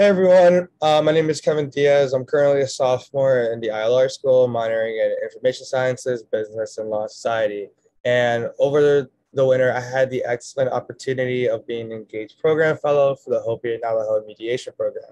Hey everyone, uh, my name is Kevin Diaz. I'm currently a sophomore in the ILR school, minoring in information sciences, business, and law society. And over the, winter, I had the excellent opportunity of being an engaged program fellow for the Hopi and Navajo mediation program.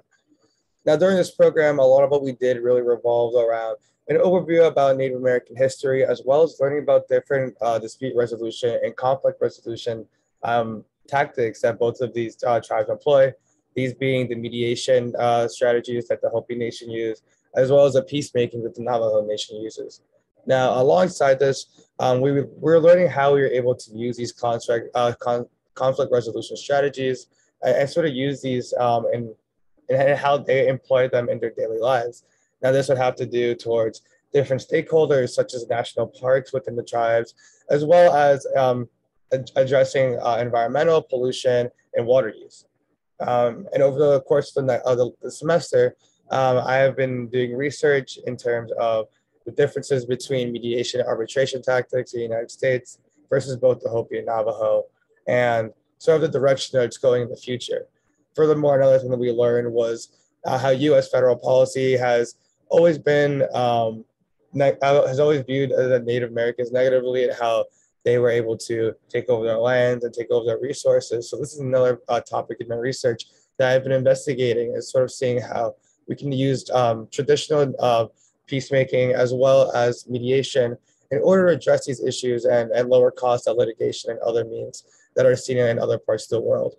Now, during this program, a lot of what we did really revolved around an overview about Native American history, as well as learning about different uh, dispute resolution and conflict resolution um, tactics that both of these uh, tribes employ these being the mediation uh, strategies that the Hopi Nation use, as well as the peacemaking that the Navajo Nation uses. Now, alongside this, um, we, we're learning how we are able to use these uh, con- conflict resolution strategies and, and, sort of use these um, and, and how they employ them in their daily lives. Now, this would have to do towards different stakeholders, such as national parks within the tribes, as well as um, ad- addressing uh, environmental pollution and water use. Um, and over the course of the, of the, semester, um, I have been doing research in terms of the differences between mediation and arbitration tactics in the United States versus both the Hopi and Navajo, and sort of the direction that it's going in the future. Furthermore, another thing that we learned was uh, how U.S. federal policy has always been um, ne- uh, has always viewed the Native Americans negatively, and how they were able to take over their lands and take over their resources. So this is another uh, topic in my research that I've been investigating is sort of seeing how we can use um, traditional uh, peacemaking as well as mediation in order to address these issues and, and lower costs of litigation and other means that are seen in other parts of the world.